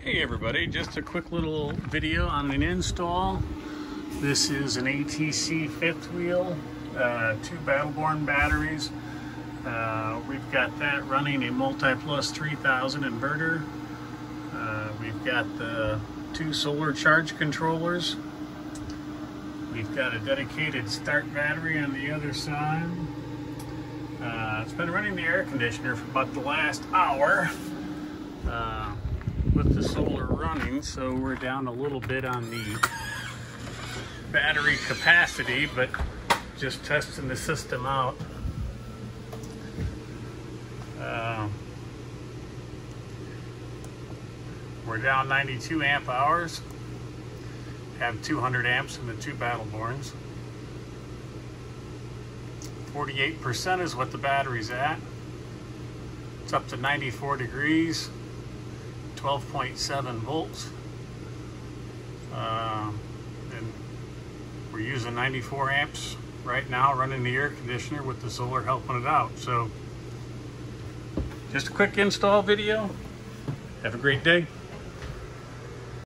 Hey everybody, just a quick little video on an install. This is an ATC fifth wheel, uh, two Battleborn batteries. Uh, we've got that running a Multi-Plus 3000 inverter. Uh, we've got the two solar charge controllers. We've got a dedicated start battery on the other side. Uh, it's been running the air conditioner for about the last hour. With the solar running, so we're down a little bit on the battery capacity, but just testing the system out. Uh, we're down 92 amp hours, have 200 amps in the two Battleborns. 48% is what the battery's at. It's up to 94 degrees. 12.7 volts. Uh, and we're using 94 amps right now running the air conditioner with the solar helping it out. So just a quick install video. Have a great day.